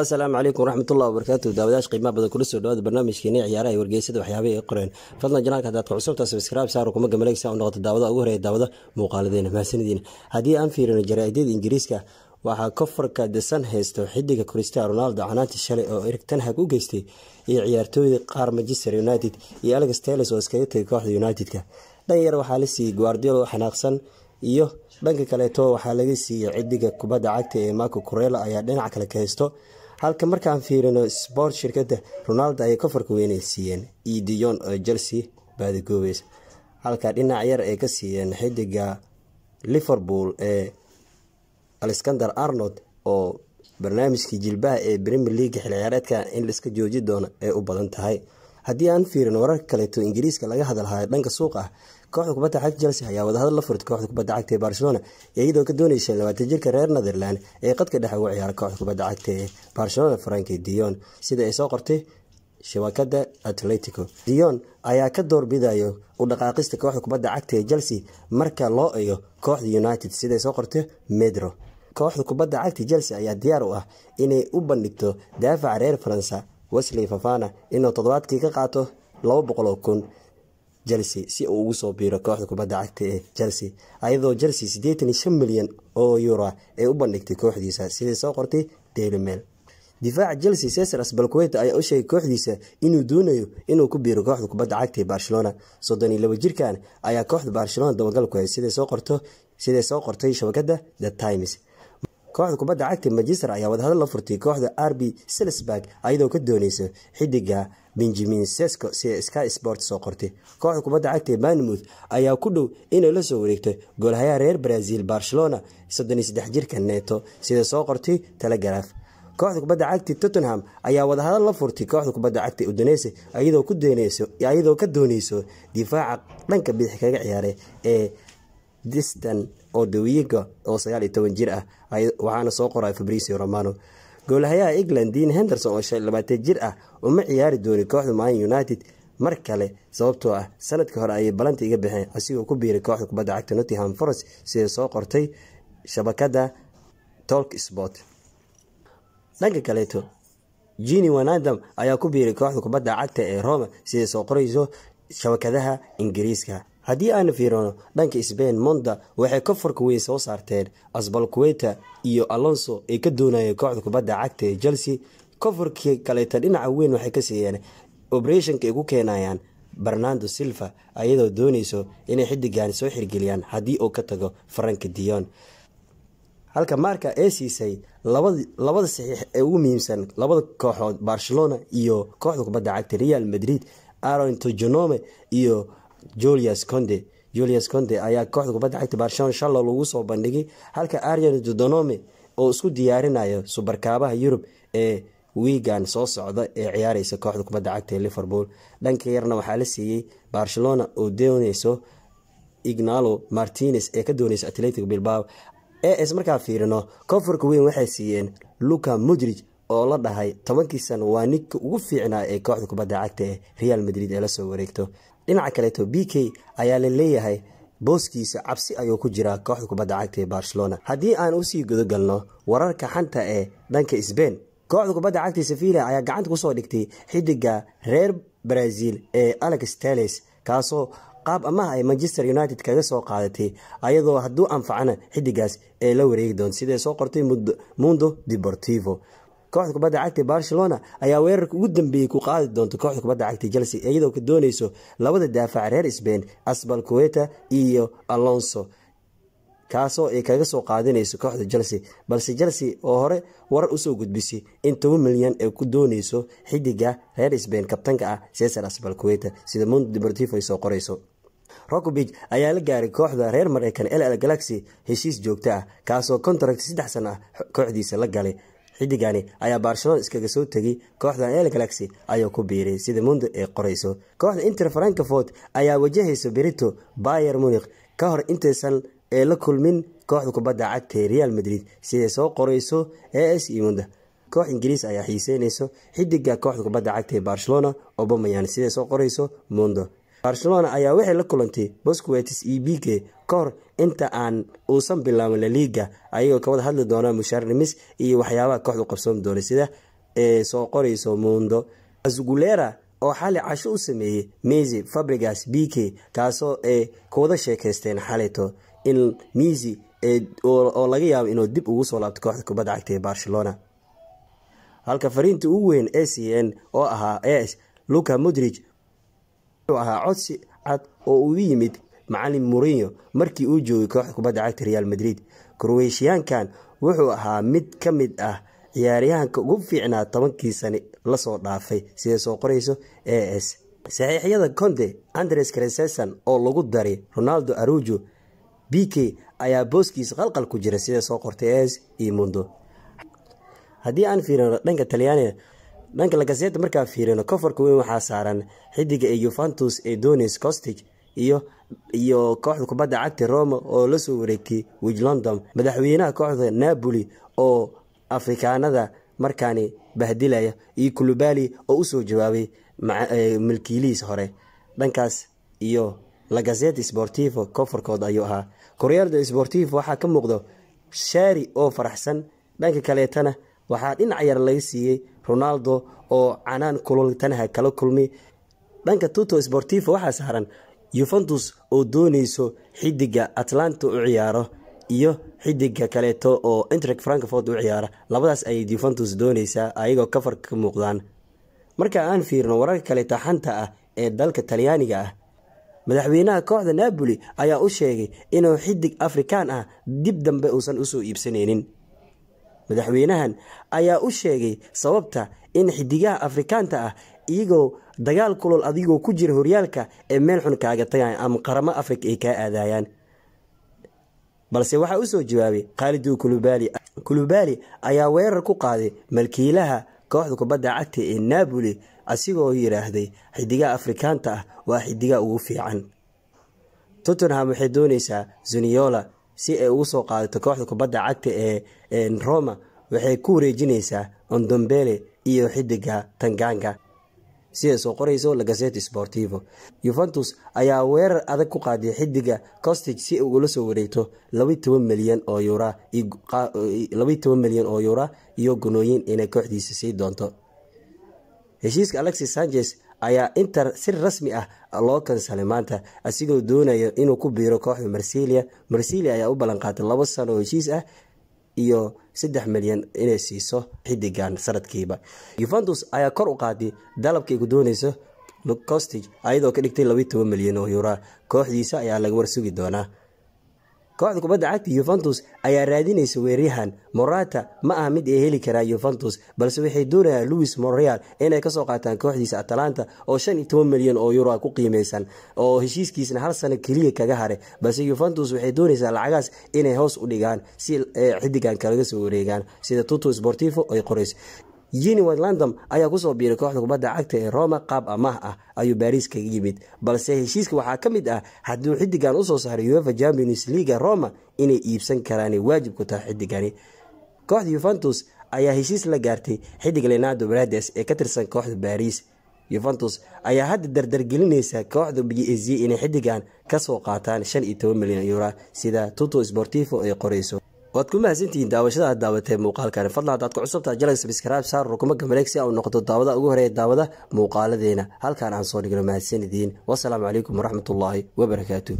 asalaamu calaykum waraxmatullahi wabarakaatu daawadayash qiimaha badan kula soo dhawaada barnaamijkeeni ciyaaraha wargeysada waxyaabaha ay qoreen. Fadlan janaalka hadaad ka cusubtaa sabskraib kuma gamalegsa u noqoto daawada ugu horreeya daawada muuqaaladeena mahadsanidin haddii aan fiirino jaraa'idyada ingiriiska waxaa kofarka desan haysto xidiga cristiano ronaldo canaanti shalay oo erig tanhag u geystay iyo ciyaartooyda qaar manchester united iyo alex teles oo iskaga tegay kooxda united-ka. Dhan yar waxaa la siiyey guardiolo xanaaqsan iyo dhanka kaleeto waxaa laga siiyey cidiga kubadda cagta ee marco corella ayaa dhinac kale ka haysto halka markaan fiirino sport shirkada ronaldo ayay kofarka weynay siiyeen dion oo chelsea baadagoobeys halka dhinac yar ay ka siiyeen xidiga liverpool ee alexander arnold oo barnaamijkii jilbaha ee premier league xil ciyaareedka in laiska jooji doono ay u badan tahay haddii aan fiirin wararka kaleeto ingiriiska laga hadalhayo dhanka suuq ah kooxda kubadda cagta chelsea ayaa wadahadal la furtay kooxda kubadda cagta ee barcelona iyadoo ka dooneysa labaatan jirka reer netherland ee qadka dhexe ugu ciyaara kooxda kubadda cagta ee barcelona franki dion sida ay soo qortay shabakada atletico. Dion ayaa ka doorbidayo u dhaqaaqista kooxda kubadda cagta ee chelsea marka loo eego kooxda united. Siday soo qortay medro kooxda kubadda cagta chelsea ayaa diyaar u ah inay u bandhigto daafaca reer faransa wesley fafana inuu toddobaadkii ka qaato laba boqol oo kun chelsea si uu ugu soo biiro kooxda kubadda cagta ee chelsea ayadoo chelsea siddeetan iyo shan milyan oo euro ay u bandhigtay kooxdiisa siday soo qortay? Daily mail. Difaaca chelsea cesar asbalkuweta ayaa u sheegay kooxdiisa inuu doonayo inuu ku biiro kooxda kubadda cagta ee barcelona. Soddon iyo laba jirkan ayaa kooxda barcelona dabagal ku hay siday soo qorto? Siday soo qortay shabakada the times kooxda kubadda cagta manchester ayaa wadahadal la furtay kooxda rb selsburg ayadoo ka dooneysa xidiga benjamin sesco sida sky sport soo qortay. Kooxda kubadda cagta ee banmouth ayaa ku dhow inay la soo wareegto goolhayaha reer brazil barcelona jirka neto sida soo qortay telegraf kooxda kubadda cagta tottenham ayaa wadahadal la furtay kooxda kubadda cagta udonese iyadoo ka dooneyso difaaca dhanka bidix kaga ciyaaray ee distan oo dawiyiga oo sagaal iyo toban jir ah waxaana soo qoraya fabricio romano. Goolahayaha england dean henderson oo shan labaatan jir ah uma ciyaari dooni kooxda man united mar kale sababtoo ah sannadkii hore ayay balanta iga baxeen asigoo ku biiray kooxda kubadda cagta nottingham forest sida soo qortay shabakada tolk sport. Dhanka kaleeto jini wanadam ayaa ku biiray kooxda kubadda cagta ee roma siday soo qorayso shabakadaha ingiriiska haddii aanu fiirino dhanka sbain monda waxay kofarka weyn soo saarteen asbalkuweta iyo alonso ay ka doonayeen kooxda kubadda cagta ee chelsea. Kofarkii kaleeta dhinaca weyn waxay ka siiyeen oberetionka ay ku keenayaan bernando silva ayadoo dooneyso inay xidigan soo xirgeliyaan haddii uu ka tago faranka dion halka maarka ee siisay labada saxiix ee ugu muhiimsan labada kooxood barcelona iyo kooxda kubadda cagta real madrid aron tojonome iyo julius conde. Julius conde ayaa kooxda kubadda cagta barcelona shallow lagu soo bandhigay halka arian dodonome oo isku diyaarinayo subarkaabaha yurub ee wiigan soo socda ee ciyaareysa kooxda kubadda cagta ee liverpool. Dhanka yarna waxaa la siiyey barcelona oo dooneyso ignalo martinez ee ka dooneysa atletico bilbao. Es markaa fiirino kofarka weyn waxay siiyeen luka mudrij oo la dhahay tobankii sano waa ninka ugu fiicnaa ee kooxda kubadda cagta ee real madrid ee la soo wareegto dhinaca kaleeto b k ayaa la leeyahay booskiisa cabsi ayuu ku jiraa kooxda kubadda cagta ee barcelona. Haddii aan u sii gudagalno wararka xanta ee dhanka sbain kooxda kubadda cagta sevilla ayaa gacanta ku soo dhigtay xidiga reer brazil ee alex teles kaasoo qaab amaha ay manchester united kaga soo qaadatay ayadoo hadduu anfacana xidigaas ee la wareegi doonto siday soo qortay mundo deportivo kooxda kubadda cagta barcelona ayaa weerarka ugu dambeeyey ku qaadi doonta kooxda kubadda cagta chelsea iyadoo ka dooneyso labada daafac reer sbain asbal iyo alonso. Kaasoo ay kaga soo qaadinayso kooxda chelsea balse chelsea oo hore warar u soo gudbisay in toban milyan ay ku dooneyso xidiga reer sbain kabtanka ah cesar asbal sida mundo deportivo ay soo qoreyso rocobig ayaa la gaaray kooxda reer mareykan ll galaxy heshiis joogto ah kaasoo contract saddex sano ah kooxdiisa la galay xidigani ayaa barcelona iskaga soo tegay kooxda l galaxy ayuu ku biiray sida mundo ay qoreyso kooxda inter frankfort ayaa wajahaysa berito bayer munikh ka hor intaysan ee la kulmin kooxda kubadda cagta ee real madrid siday soo qoreyso as iyo munda koox ingiriis ayaa xiiseyneyso xidiga kooxda kubadda cagta ee barcelona obamayaan siday soo qoreyso mundo barcelona ayaa waxay la kulantay bosquetis iyo bike ka hor inta aan uusan bilaabin laliga ayagoo ka wada hadli doona mushaarnimis iyo waxyaabaha kooxdu qabsoon doona sida ee soo qorayso mundo asgulera oo xali casho u sameeyey mesi fabrigas bike kaasoo ay kuwada sheekaysteen xalito in misi oo laga yaabo inuu dib ugu soo laabto kooxda kubadda cagta ee barcelona. Halka fariinta ugu weyn a c n oo ahaa as luka modrig wuxuu ahaa codsi cad oo uu yimid macalin murinyo markii uu joogay kooxda kubadda cagta real madrid. Korweyshiyaankan wuxuu ahaa mid ka mid ah ciyaaryahanka ugu fiicnaa tobankii sane la soo dhaafay siday soo qorayso? A s. Saxiixyada conte andres cresceson oo lagu daray ronaldo arujo k ayaa booskiisa qalqal ku jira sida soo qortay? As iyo mundo haddii aan fiirino dhanka talyaaniga dhanka lagaseta markaan fiirino kofarka weyn waxaa saaran xidiga ee yuventus ee donis costig iyo kooxda kubadda cagta roma oo la soo wareegtay wijlondom madaxweynaha kooxda napoli oo afrikaanada markaani bahdilaya iyo kulubali oo u soo jawaabay milkiilihiis hore. Dhankaas iyo lagazeta sportivo kofarkooda ayuu ahaa. Koryaalda sportivo waxaa ka muuqda shaari oo faraxsan. Dhanka kaleetana waxaa dhinac yar laga siiyey ronaldo oo canaan kulultanaha kala kulmay dhanka tuto sportivo waxaa saaran yuventus oo dooneyso xidiga atlanta u ciyaaro iyo xidiga kaleeto oo intrek frankfort u ciyaara labadaas ayay yuventus dooneysaa ayagoo kafarka ka muuqdaan. Marka aan fiirno wararka kaleeto xanta ah ee dalka talyaaniga ah madaxweynaha kooxda napoli ayaa u sheegay inuu xidig afrikaan ah dib dambe uusan u soo iibsanaynin madaxweynahan ayaa u sheegay sababta in xidigaha afrikaanta ah iyagoo dagaal kulol adigoo ku jira horyaalka ee meel xun kaaga tagayan ama qaramo afrika ay kaa aadayaan. Balse waxaa u soo jawaabay khaalidu kulubali kulubali ayaa weerar ku qaaday malkiilaha kooxda kubadda cagta ee napoli asigoo yidhaahday xidigaha afrikaanta ah waa xidigaha ugu fiican. Tottenham waxay dooneysaa zuniola si ay ugu soo qaadato kooxda kubadda cagta ee roma waxay ku wareejineysaa ondombele iyo xidiga tanganga. Siday soo qorayso lagazet sportivo yuventus ayaa weerar adag ku qaaday xidiga costig si ugula soo wareegto milyan oo milyan oo yura iyo gunooyin inay kooxdiisa sii doonto. Heshiiska alexis sanchez ayaa inter si rasmi ah loo kansalay maanta asigoo doonaya inuu ku biiro kooxda marsilia marsilia ayaa u ballanqaatay labo sano oo heshiis ah iyo saddex milyan inay siiso xidigan sanadkiiba yuventus ayaa kor u qaaday dalabkay ku dooneyso costig ayadoo ka dhigtay milyan oo yura kooxdiisa ayaa laga warsugi doonaa kooxda kubadda cagta yuventus ayaa raadinaysa weeryahan morata ma aha mid ay heli karaa yuventus balse waxay doonayaan louis monreal inay ka soo qaataan kooxdiisa atalanta oo shan iyo toban milyan oo euro ku qiimeysan oo heshiiskiisna hal sano keliya kaga haray balse yuventus waxay doonaysaa lacagaas inay hoos u dhigaan si xidigan kalaga soo wareegaan sida tuto sportivo ay qorayso yini wlandam ayaa ku soo biiray kooxda kubadda cagta ee roma qaab amaah ah ayuu baris kaga yimid. Balse heshiiska waxaa ka mid ah hadduu xidigan u soo saaray uefa champions leaga roma inay iibsan karaan waajib ku tahay xidigani. Kooxda yuventus ayaa heshiis la gaartay xidig leonardo brades ee ka tirsan kooxda baris yuventus ayaa hadda dardargelineysa kooxda b s g inay xidigan ka soo qaataan shan iyo toban milyan eura sida tuto sportivo ay qoreyso waad ku mahadsantihiin daawashada aad daawatee muuqaalkan fadlan hadaad ku cusubtaha jalag sabskraib saar rukuma gamaleeg si au noqoto daawada ugu horreeya daawada muuqaaladeena. Halkaan aan soo dhigno mahadsanidin. Wasalaamu calaykum waraxmatullaahi wabarakaatu